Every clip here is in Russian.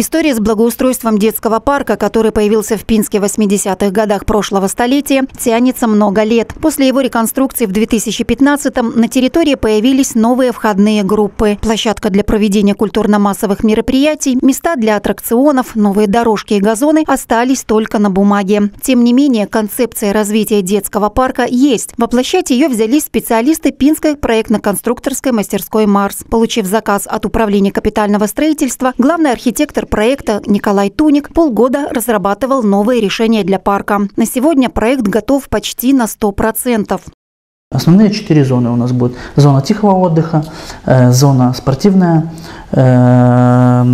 История с благоустройством детского парка, который появился в Пинске в 80-х годах прошлого столетия, тянется много лет. После его реконструкции в 2015-м на территории появились новые входные группы. Площадка для проведения культурно-массовых мероприятий, места для аттракционов, новые дорожки и газоны остались только на бумаге. Тем не менее, концепция развития детского парка есть. Воплощать ее взялись специалисты Пинской проектно-конструкторской мастерской «Марс». Получив заказ от Управления капитального строительства, главный архитектор проекта Николай Туник полгода разрабатывал новые решения для парка. На сегодня проект готов почти на 100%. Основные четыре зоны у нас будут. Зона тихого отдыха, э, зона спортивная, э,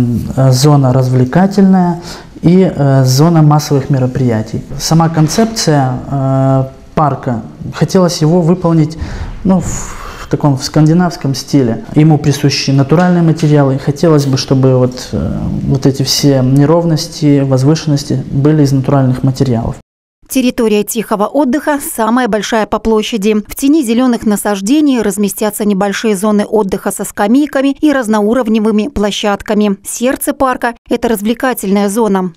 зона развлекательная и э, зона массовых мероприятий. Сама концепция парка, хотелось его выполнить ну, в в таком в скандинавском стиле. Ему присущи натуральные материалы. Хотелось бы, чтобы вот, э, вот эти все неровности, возвышенности были из натуральных материалов. Территория тихого отдыха самая большая по площади. В тени зеленых насаждений разместятся небольшие зоны отдыха со скамейками и разноуровневыми площадками. Сердце парка – это развлекательная зона.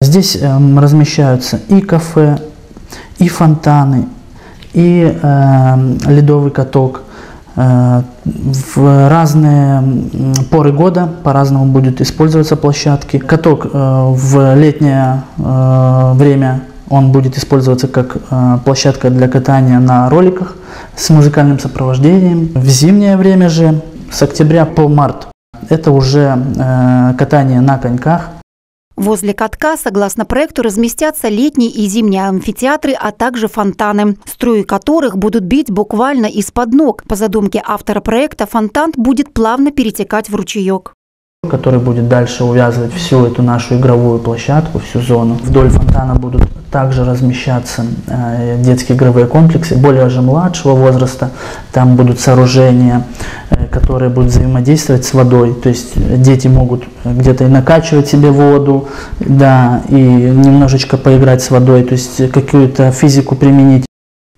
Здесь э, размещаются и кафе, и фонтаны, и э, ледовый каток, в разные поры года по-разному будут использоваться площадки. Каток э, в летнее э, время он будет использоваться как площадка для катания на роликах с музыкальным сопровождением. В зимнее время же с октября по март это уже катание на коньках Возле катка, согласно проекту, разместятся летние и зимние амфитеатры, а также фонтаны, струи которых будут бить буквально из-под ног. По задумке автора проекта, фонтан будет плавно перетекать в ручеек который будет дальше увязывать всю эту нашу игровую площадку, всю зону. Вдоль фонтана будут также размещаться э, детские игровые комплексы, более же младшего возраста. Там будут сооружения, э, которые будут взаимодействовать с водой. То есть дети могут где-то и накачивать себе воду, да, и немножечко поиграть с водой, то есть какую-то физику применить.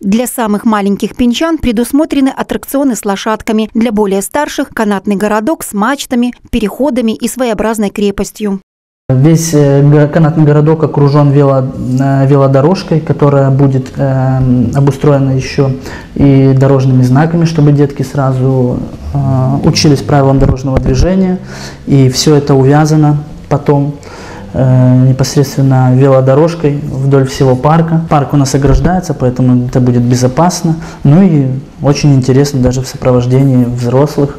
Для самых маленьких пинчан предусмотрены аттракционы с лошадками, для более старших – канатный городок с мачтами, переходами и своеобразной крепостью. Весь э, канатный городок окружен вело, э, велодорожкой, которая будет э, обустроена еще и дорожными знаками, чтобы детки сразу учились правилам дорожного движения. И все это увязано потом непосредственно велодорожкой вдоль всего парка. Парк у нас ограждается, поэтому это будет безопасно. Ну и очень интересно даже в сопровождении взрослых.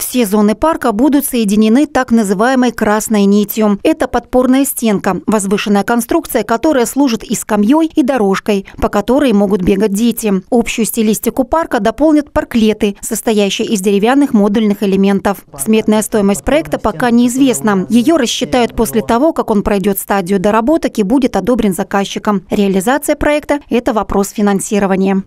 Все зоны парка будут соединены так называемой красной нитью. Это подпорная стенка, возвышенная конструкция, которая служит и скамьей, и дорожкой, по которой могут бегать дети. Общую стилистику парка дополнят парклеты, состоящие из деревянных модульных элементов. Сметная стоимость проекта пока неизвестна. Ее рассчитают после того, как он пройдет стадию доработок и будет одобрен заказчиком. Реализация проекта – это вопрос финансирования.